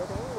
열어.